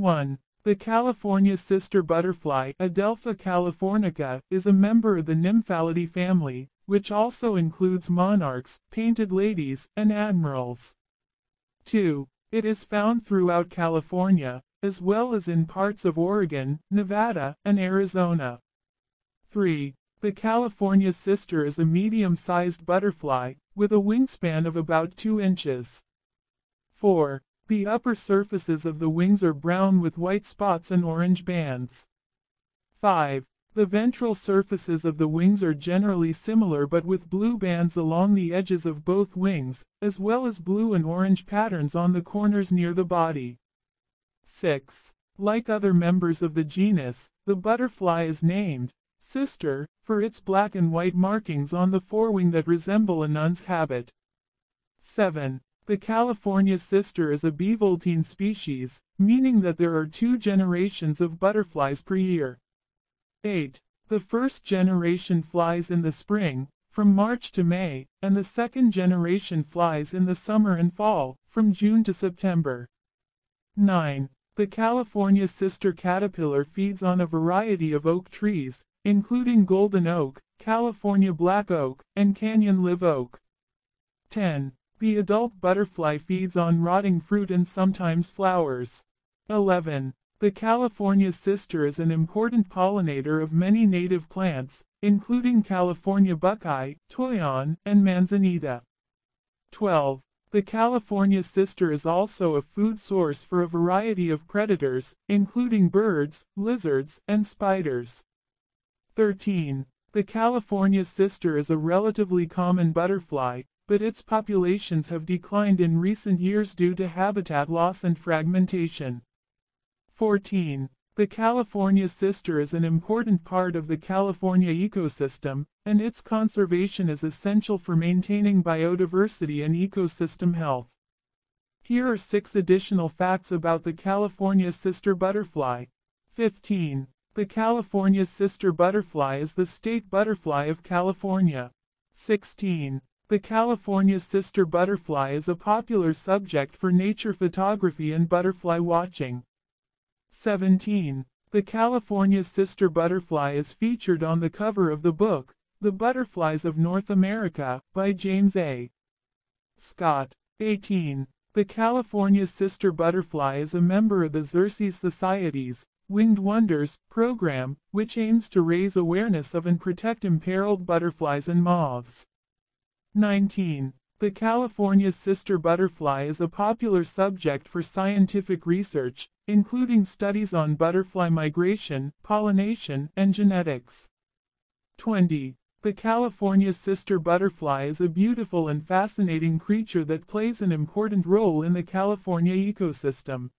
1. The California sister butterfly, Adelpha californica, is a member of the Nymphalidae family, which also includes monarchs, painted ladies, and admirals. 2. It is found throughout California, as well as in parts of Oregon, Nevada, and Arizona. 3. The California sister is a medium-sized butterfly, with a wingspan of about 2 inches. 4. The upper surfaces of the wings are brown with white spots and orange bands. 5. The ventral surfaces of the wings are generally similar but with blue bands along the edges of both wings, as well as blue and orange patterns on the corners near the body. 6. Like other members of the genus, the butterfly is named sister for its black and white markings on the forewing that resemble a nun's habit. 7. The California sister is a bivoltine species, meaning that there are two generations of butterflies per year. 8. The first generation flies in the spring, from March to May, and the second generation flies in the summer and fall, from June to September. 9. The California sister caterpillar feeds on a variety of oak trees, including golden oak, California black oak, and canyon live oak. 10. The adult butterfly feeds on rotting fruit and sometimes flowers. 11. The California sister is an important pollinator of many native plants, including California buckeye, toyon, and manzanita. 12. The California sister is also a food source for a variety of predators, including birds, lizards, and spiders. 13. The California sister is a relatively common butterfly, but its populations have declined in recent years due to habitat loss and fragmentation. 14. The California sister is an important part of the California ecosystem, and its conservation is essential for maintaining biodiversity and ecosystem health. Here are six additional facts about the California sister butterfly. 15. The California sister butterfly is the state butterfly of California. 16. The California sister butterfly is a popular subject for nature photography and butterfly watching. 17. The California sister butterfly is featured on the cover of the book, The Butterflies of North America, by James A. Scott. 18. The California sister butterfly is a member of the Xerces Society's Winged Wonders program, which aims to raise awareness of and protect imperiled butterflies and moths. 19. The California sister butterfly is a popular subject for scientific research, including studies on butterfly migration, pollination, and genetics. 20. The California sister butterfly is a beautiful and fascinating creature that plays an important role in the California ecosystem.